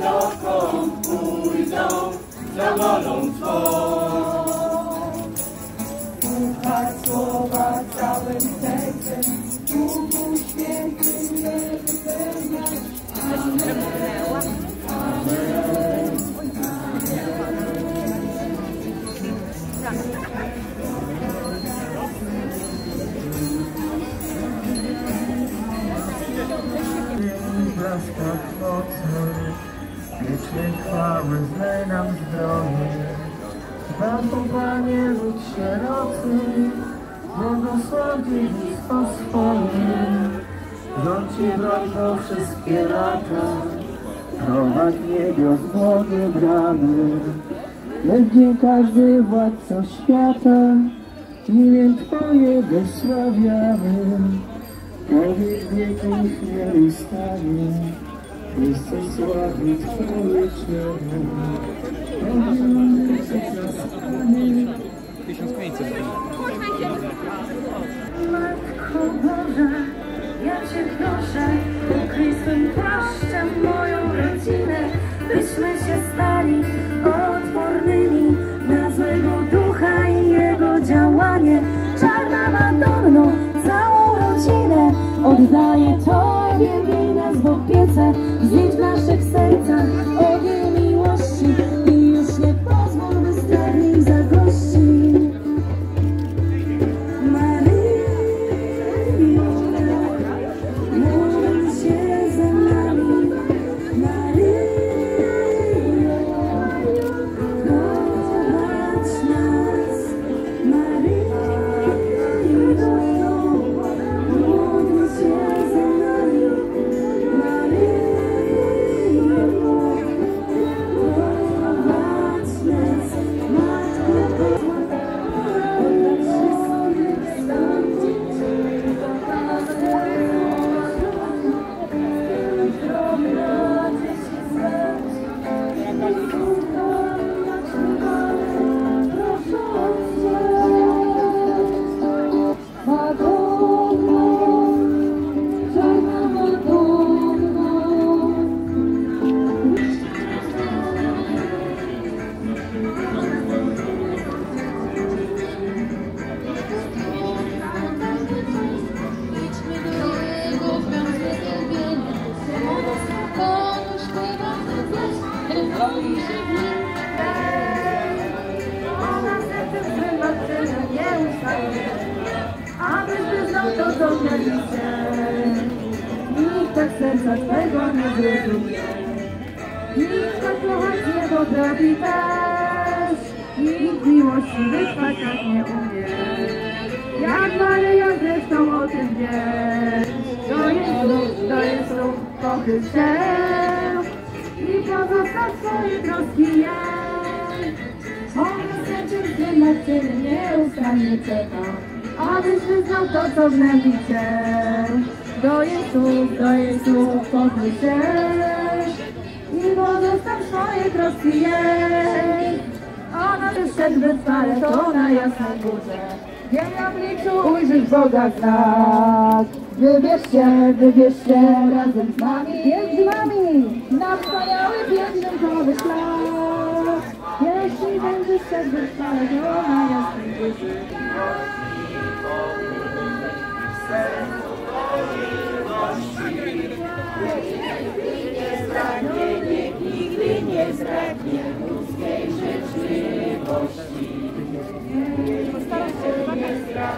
Lord, come, pull down, come. Blaskach mocy, wiecznej chwały zlej nam zdrowie. Zachowanie lud sierocy, błogosław dziedzictwo swoje. Rząd Ci broń to wszystkie lata, prowadź niebios błogie bramy. Będzie każdy władco świata, imię Twoje wysławiamy. Powiedz wieki śmieli stanie, Jesteś sławy Twoje. 1500. Matko Boża, ja Cię proszę, ukryj swym płaszczem moją rodzinę, byśmy się stali odpornymi oddaję Tobie, miej nas w opiece, zjedź w Nikt tak serca Twego nie zrozumie, nikt tak kochać nie potrafi też, nikt miłości wytrwać tak nie umie. Jak Maryja zresztą o tym wie, to jest lud, to jest lud, pochyl pozostaw swoje troski jej. Ona sercem swym matczynym nieustannie czeka, abyś wyznał to, co gnębi cię. Do Jezusów, do Jezusów, pochyl się i pozostaw swoje troski jej. Ona wyszedł wytrwale, to na jasnej górze. Jej obliczu ujrzysz Boga znak. Wybierz się, wybierz się razem z nami. Jest z nami na wspaniały pielgrzymkowy szlak. Jeśli będziesz szedł wytrwale, to na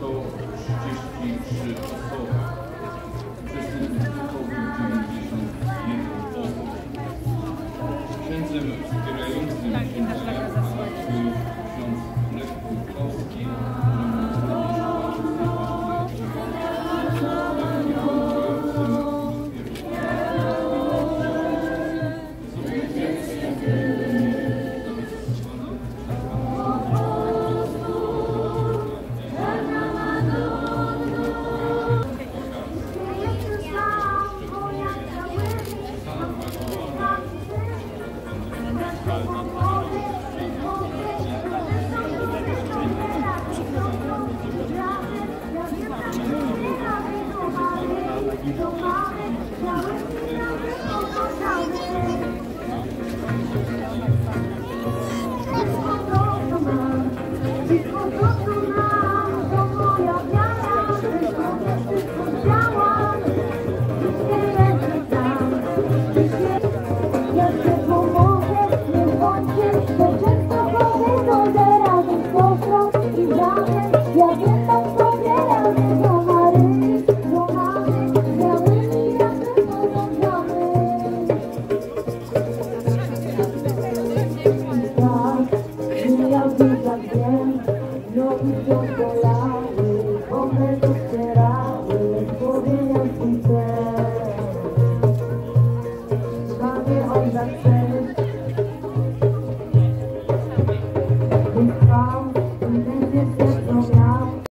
133 osoby.